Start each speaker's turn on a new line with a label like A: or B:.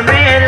A: में